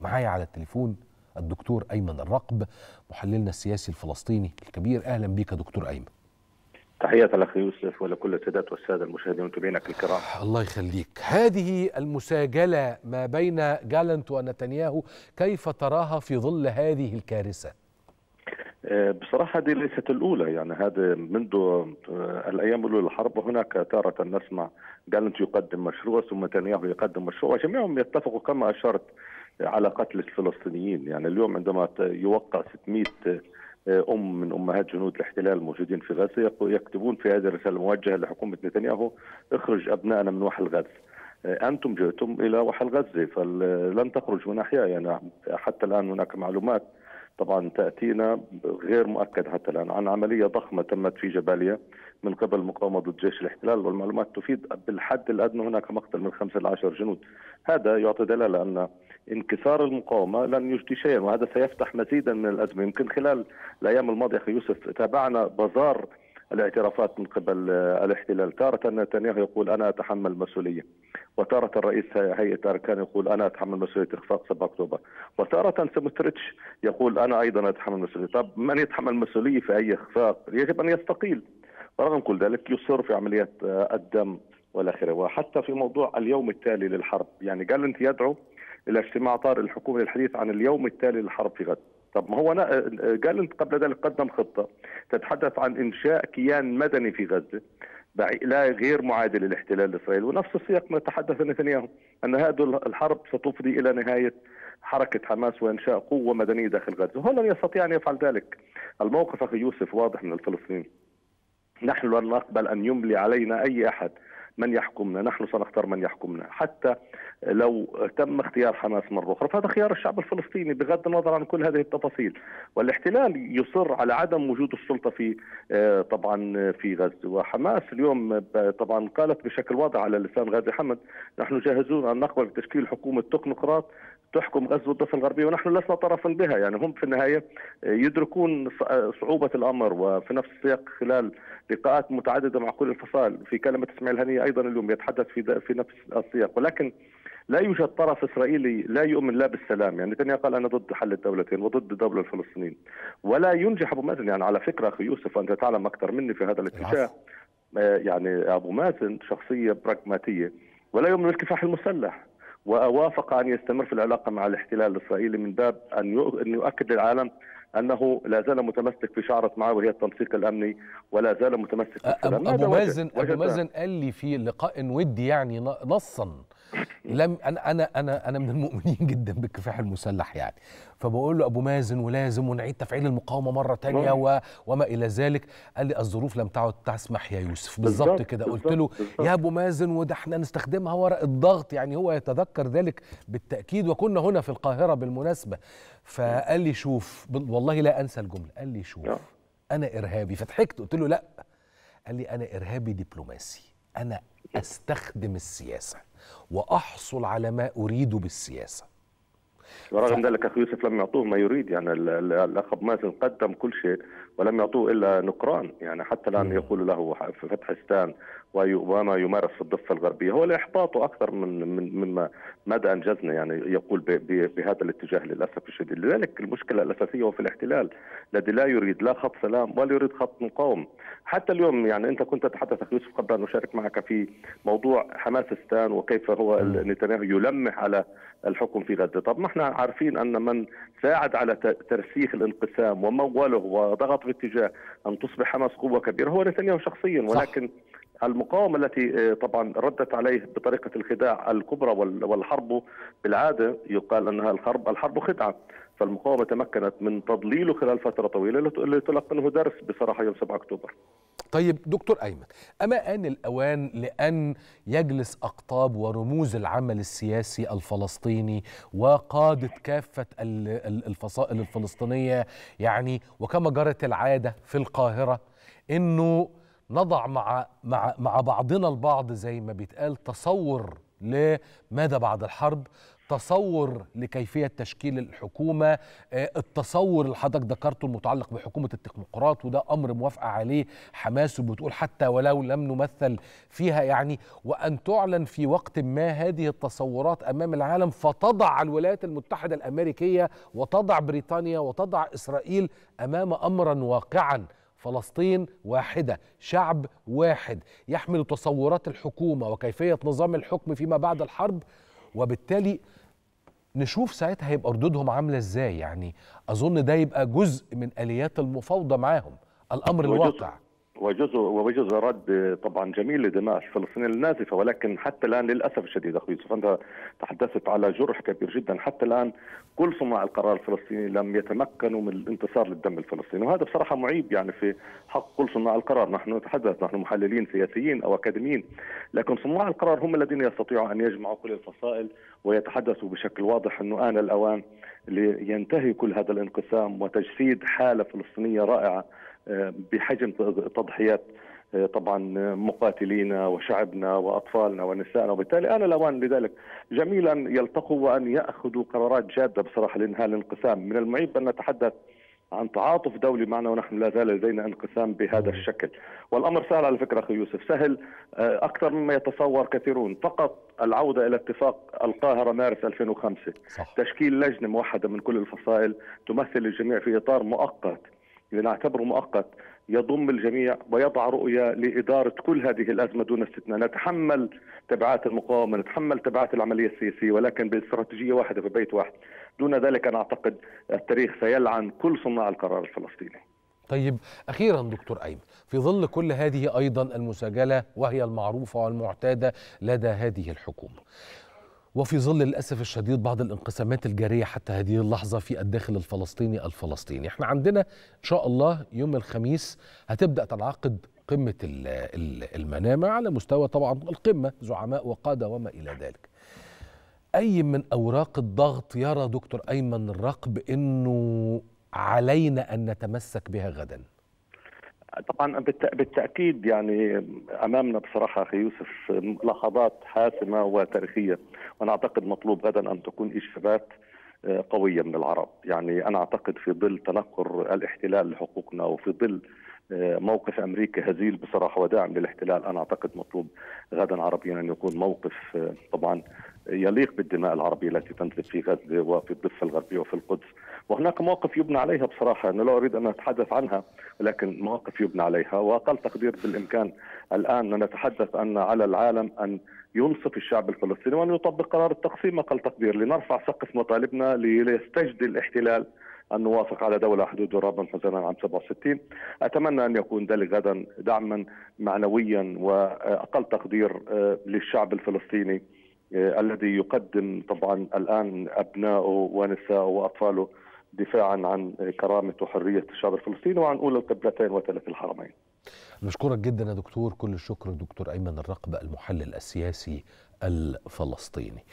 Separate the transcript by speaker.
Speaker 1: معايا على التليفون الدكتور أيمن الرقب محللنا السياسي الفلسطيني الكبير. أهلا بك دكتور أيمن.
Speaker 2: تحية الأخ يوسف ولكل السادات والسادة المشاهدين ومتابعينك الكرام.
Speaker 1: الله يخليك. هذه المساجلة ما بين جالنت ونتنياهو كيف تراها في ظل هذه الكارثة؟
Speaker 2: بصراحة هذه ليست الأولى. يعني هذا منذ الأيام الأولى الحرب وهناك تارة نسمع جالنت يقدم مشروع ثم نتنياهو يقدم مشروع وجميعهم يتفقوا كما أشرت على قتل الفلسطينيين. يعني اليوم عندما يوقع 600 أم من أمهات جنود الاحتلال الموجودين في غزة يكتبون في هذه الرسالة الموجهة لحكومة نتنياهو اخرج أبنائنا من وحل غزة. أنتم جئتم إلى وحل غزة فلن تخرج من أحياء. يعني حتى الآن هناك معلومات طبعا تأتينا غير مؤكد حتى الآن عن عملية ضخمة تمت في جباليا من قبل المقاومه ضد جيش الاحتلال. والمعلومات تفيد بالحد الأدنى هناك مقتل من خمسة ل 10 جنود. هذا يعطي دلالة أن انكسار المقاومة لن يجدي شيئا وهذا سيفتح مزيدا من الأزمة. يمكن خلال الأيام الماضية أخي يوسف تابعنا بازار الاعترافات من قبل الاحتلال. تارة نتنياهو يقول أنا أتحمل المسؤولية. وتارة الرئيس هيئة أركان يقول أنا أتحمل مسؤولية إخفاق 7 أكتوبر. وتارة سموتريتش يقول أنا أيضا أتحمل المسؤولية طب من يتحمل المسؤولية في أي إخفاق؟ يجب أن يستقيل. ورغم كل ذلك يصر في عمليات الدم والآخرة. وحتى في موضوع اليوم التالي للحرب يعني قال أنت يدعو إلى اجتماع طارئ الحكومة للحديث عن اليوم التالي للحرب في غزة. طب ما هو أنا قال قبل ذلك قدم خطة تتحدث عن إنشاء كيان مدني في غزة لا غير معادل للاحتلال الاسرائيلي ونفس السياق ما تحدث نتنياهو أن هذه الحرب ستفضي إلى نهاية حركة حماس وإنشاء قوة مدنية داخل غزة، هو لن يستطيع أن يفعل ذلك. الموقف أخي يوسف واضح من الفلسطينيين. نحن لن نقبل أن يملي علينا أي أحد من يحكمنا نحن سنختار من يحكمنا. حتى لو تم اختيار حماس مرة أخرى فهذا خيار الشعب الفلسطيني بغض النظر عن كل هذه التفاصيل. والاحتلال يصر على عدم وجود السلطة في طبعا في غزة. وحماس اليوم طبعا قالت بشكل واضح على لسان غازي حمد نحن جاهزون أن نقبل بتشكيل حكومة تكنوقراط تحكم غزة والضفة الغربية ونحن لسنا طرفا بها. يعني هم في النهاية يدركون صعوبة الأمر وفي نفس السياق خلال لقاءات متعددة مع كل الفصائل. في كلمة إسماعيل هنية أيضا اليوم يتحدث في في نفس السياق. ولكن لا يوجد طرف إسرائيلي لا يؤمن لا بالسلام. يعني نتنياهو قال أنا ضد حل الدولتين وضد الدولة الفلسطينيين. ولا ينجح أبو مازن. يعني على فكرة أخي يوسف أنت تعلم أكثر مني في هذا الاتجاه. يعني أبو مازن شخصية براغماتية. ولا يؤمن بالكفاح المسلح. ووافق أن يستمر في العلاقة مع الاحتلال الإسرائيلي من باب أن يؤكد للعالم أنه لا زال متمسك في شعرة معه وهي التنسيق الأمني ولا زال متمسك في
Speaker 1: السلام أبو مازن أبو مازن قال لي في لقاء ودي يعني نصا. لم أنا أنا أنا أنا من المؤمنين جدا بالكفاح المسلح يعني. فبقول له أبو مازن ولازم ونعيد تفعيل المقاومة مرة تانية و وما إلى ذلك. قال لي الظروف لم تعد تسمح يا يوسف. بالظبط كده. قلت له يا أبو مازن وده إحنا نستخدمها ورق الضغط. يعني هو يتذكر ذلك بالتأكيد. وكنا هنا في القاهرة بالمناسبة. فقال لي شوف والله لا أنسى الجملة. قال لي شوف أنا إرهابي. فضحكت. قلت له لا. قال لي أنا إرهابي دبلوماسي. أنا أستخدم السياسة وأحصل على ما أريد بالسياسة.
Speaker 2: ورغم ف... ذلك أخي يوسف لم يعطوه ما يريد يعني الأخ مازن قدم كل شيء. ولم يعطوه إلا نكران. يعني حتى الآن يقول له فتح ستان وما يمارس في الضفة الغربية. هو لإحباطه أكثر من من مما ماذا أنجزنا. يعني يقول بهذا الاتجاه للأسف الشديد. لذلك المشكلة الأساسية هو في الاحتلال الذي لا يريد لا خط سلام ولا يريد خط مقاوم حتى اليوم يعني أنت كنت تتحدث أخي يوسف قبل ان اشارك معك في موضوع حماسستان وكيف هو نتنياهو يلمح على الحكم في غزة، طب ما إحنا عارفين أن من ساعد على ترسيخ الانقسام وموله وضغط في اتجاه أن تصبح حماس قوة كبيرة. هو نتنياهو شخصيا ولكن صح. المقاومة التي طبعا ردت عليه بطريقة الخداع الكبرى والحرب بالعادة يقال أنها الحرب الحرب خدعة. فالمقاومة تمكنت من تضليله خلال فترة طويلة لتلقى منه درس بصراحة يوم 7 أكتوبر.
Speaker 1: طيب دكتور أيمن أما آن الأوان لأن يجلس أقطاب ورموز العمل السياسي الفلسطيني وقادة كافة الفصائل الفلسطينية يعني وكما جرت العادة في القاهرة أنه نضع مع مع مع بعضنا البعض زي ما بيتقال تصور لماذا بعد الحرب؟ تصور لكيفية تشكيل الحكومة التصور اللي حضرتك ذكرته المتعلق بحكومة التكنوقراط وده أمر موافقة عليه حماس وبتقول حتى ولو لم نمثل فيها يعني وأن تعلن في وقت ما هذه التصورات أمام العالم فتضع الولايات المتحدة الأمريكية وتضع بريطانيا وتضع إسرائيل أمام أمرا واقعا فلسطين واحدة شعب واحد. يحمل تصورات الحكومة وكيفية نظام الحكم فيما بعد الحرب وبالتالي نشوف ساعتها هيبقى ردودهم عاملة إزاي. يعني أظن ده يبقى جزء من آليات المفاوضة معاهم. الأمر الواقع.
Speaker 2: وجزء وجزء رد طبعا جميل لدماء الفلسطينيين النازفة ولكن حتى الآن للأسف الشديد أخوي يوسف أنت تحدثت على جرح كبير جدا. حتى الآن كل صناع القرار الفلسطيني لم يتمكنوا من الانتصار للدم الفلسطيني وهذا بصراحة معيب يعني في حق كل صناع القرار. نحن نتحدث نحن محللين سياسيين أو أكاديميين لكن صناع القرار هم الذين يستطيعوا أن يجمعوا كل الفصائل ويتحدثوا بشكل واضح أنه آن الأوان لينتهي كل هذا الانقسام وتجسيد حالة فلسطينية رائعة. بحجم تضحيات طبعا مقاتلينا وشعبنا وأطفالنا ونسائنا. وبالتالي أنا الأوان لذلك جميل ان يلتقوا وأن يأخذوا قرارات جادة بصراحة لإنهاء الانقسام. من المعيب أن نتحدث عن تعاطف دولي معنا ونحن لا زال لدينا انقسام بهذا الشكل. والأمر سهل على فكرة أخي يوسف. سهل أكثر مما يتصور كثيرون. فقط العودة إلى اتفاق القاهرة مارس 2005 صح. تشكيل لجنة موحدة من كل الفصائل تمثل الجميع في إطار مؤقت. لنعتبره مؤقت يضم الجميع ويضع رؤية لإدارة كل هذه الأزمة دون استثناء. نتحمل تبعات المقاومة نتحمل تبعات العملية السياسية ولكن باستراتيجية واحدة في بيت واحد. دون ذلك أنا أعتقد التاريخ سيلعن كل صناع القرار الفلسطيني.
Speaker 1: طيب أخيرا دكتور أيمن في ظل كل هذه أيضا المساجلة وهي المعروفة والمعتادة لدى هذه الحكومة وفي ظل للاسف الشديد بعض الانقسامات الجارية حتى هذه اللحظة في الداخل الفلسطيني الفلسطيني. إحنا عندنا إن شاء الله يوم الخميس هتبدأ تنعقد قمة المنامة على مستوى طبعا القمة زعماء وقادة وما إلى ذلك. أي من أوراق الضغط يرى دكتور أيمن الرقب إنه علينا أن نتمسك بها غدا؟
Speaker 2: طبعا بالتأكيد يعني أمامنا بصراحة أخي يوسف لحظات حاسمة وتاريخية وأنا أعتقد مطلوب غدا أن تكون إجابات قوية من العرب، يعني أنا أعتقد في ظل تنكر الاحتلال لحقوقنا وفي ظل موقف أمريكا هزيل بصراحة وداعم للاحتلال. أنا أعتقد مطلوب غدا عربيا أن يكون موقف طبعا يليق بالدماء العربية التي تنزل في غزة وفي الضفة الغربية وفي القدس. وهناك مواقف يبنى عليها بصراحة. أنا لا أريد أن أتحدث عنها لكن مواقف يبنى عليها. وأقل تقدير بالإمكان الآن أن نتحدث أن على العالم أن ينصف الشعب الفلسطيني وأن يطبق قرار التقسيم. أقل تقدير لنرفع سقف مطالبنا ليستجدي الاحتلال أن نوافق على دولة حدود رابا حزنا عام 67 أتمنى أن يكون ذلك غدا دعما معنويا وأقل تقدير للشعب الفلسطيني الذي يقدم طبعا الآن أبنائه ونسائه وأطفاله دفاعا عن كرامة وحرية الشعب الفلسطيني وعن أولى القبلتين وثلاث الحرمين.
Speaker 1: نشكرك جدا يا دكتور. كل الشكر دكتور أيمن الرقبة المحلل السياسي الفلسطيني.